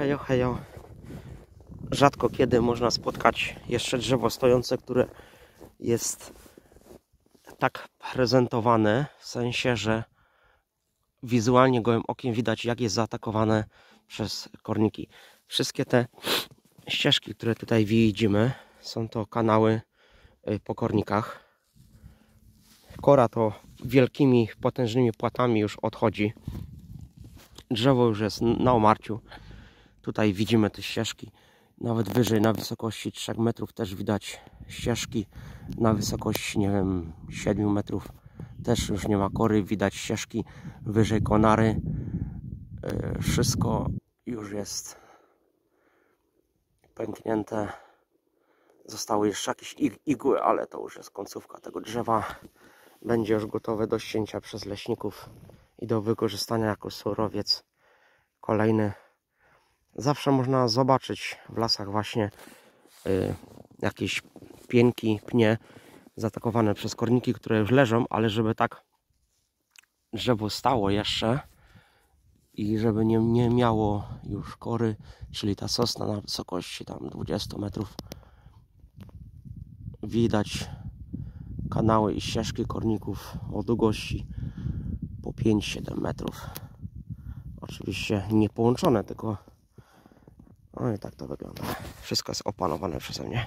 hejo, hejo. Rzadko kiedy można spotkać jeszcze drzewo stojące, które jest tak prezentowane, w sensie, że wizualnie gołym okiem widać, jak jest zaatakowane przez korniki. Wszystkie te ścieżki, które tutaj widzimy, są to kanały y, po kornikach. Kora to wielkimi, potężnymi płatami już odchodzi. Drzewo już jest na omarciu. Tutaj widzimy te ścieżki. Nawet wyżej, na wysokości 3 metrów też widać ścieżki. Na wysokości, nie wiem, 7 metrów też już nie ma kory. Widać ścieżki wyżej konary. Yy, Wszystko już jest pęknięte. Zostały jeszcze jakieś ig- igły, ale to już jest końcówka tego drzewa. Będzie już gotowe do ścięcia przez leśników i do wykorzystania jako surowiec kolejny. Zawsze można zobaczyć w lasach właśnie y, jakieś pięki, pnie zaatakowane przez korniki, które już leżą, ale żeby tak drzewo stało jeszcze i żeby nie, nie miało już kory, czyli ta sosna na wysokości tam 20 metrów widać kanały i ścieżki korników o długości po 5-7 metrów. Oczywiście nie połączone, tylko no i tak to wygląda. Wszystko jest opanowane przeze mnie.